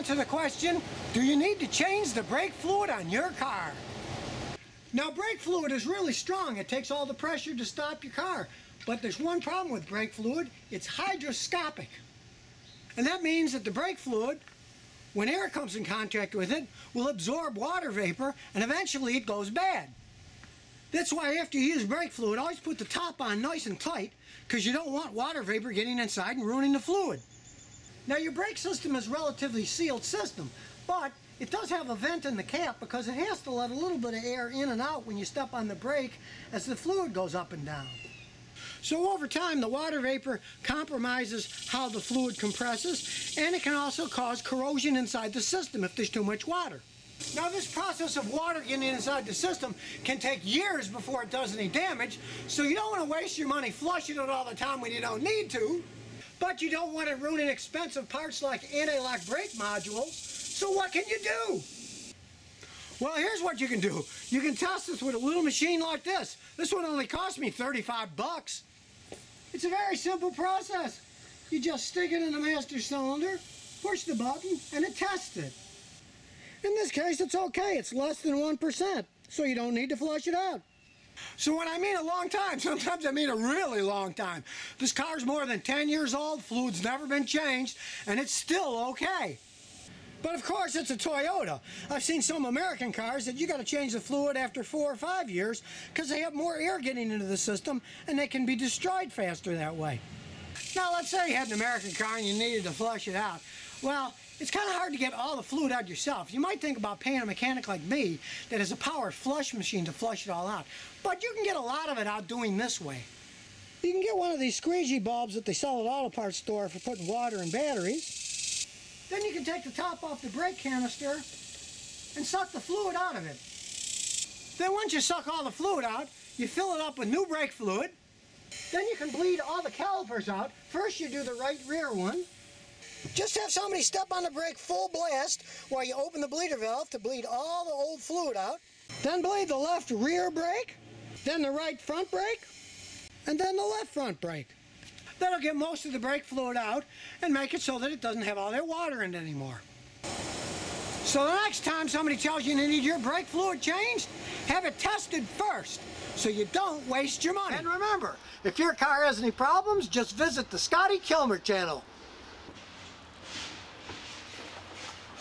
answer the question, do you need to change the brake fluid on your car? Now, brake fluid is really strong. It takes all the pressure to stop your car. But there's one problem with brake fluid. It's hygroscopic. And that means that the brake fluid, when air comes in contact with it, will absorb water vapor and eventually it goes bad. That's why after you use brake fluid, always put the top on nice and tight because you don't want water vapor getting inside and ruining the fluid. Now your brake system is a relatively sealed system, but it does have a vent in the cap because it has to let a little bit of air in and out when you step on the brake as the fluid goes up and down. So over time, the water vapor compromises how the fluid compresses, and it can also cause corrosion inside the system if there's too much water. Now this process of water getting inside the system can take years before it does any damage, so you don't want to waste your money flushing it all the time when you don't need to. But you don't want to ruin expensive parts like anti-lock brake modules, so what can you do? Well, here's what you can do. You can test this with a little machine like this. This one only cost me 35 bucks. It's a very simple process. You just stick it in the master cylinder, push the button, and it tests it. In this case, it's okay. It's less than 1%, so you don't need to flush it out. So when I mean a long time, sometimes I mean a really long time. This car's more than 10 years old, fluid's never been changed, and it's still okay. But of course, it's a Toyota. I've seen some American cars that you got to change the fluid after four or five years because they have more air getting into the system and they can be destroyed faster that way. Now, let's say you had an American car and you needed to flush it out. Well, it's kind of hard to get all the fluid out yourself. You might think about paying a mechanic like me that has a power flush machine to flush it all out. But you can get a lot of it out doing this way. You can get one of these squeegee bulbs that they sell at auto parts store for putting water in batteries. Then you can take the top off the brake canister and suck the fluid out of it. Then once you suck all the fluid out, you fill it up with new brake fluid. Then you can bleed all the calipers out. First you do the right rear one. Just have somebody step on the brake full blast while you open the bleeder valve to bleed all the old fluid out. Then bleed the left rear brake, then the right front brake, and then the left front brake. That'll get most of the brake fluid out and make it so that it doesn't have all that water in it anymore. So the next time somebody tells you you need your brake fluid changed, have it tested first so you don't waste your money. And remember, if your car has any problems, just visit the Scotty Kilmer channel.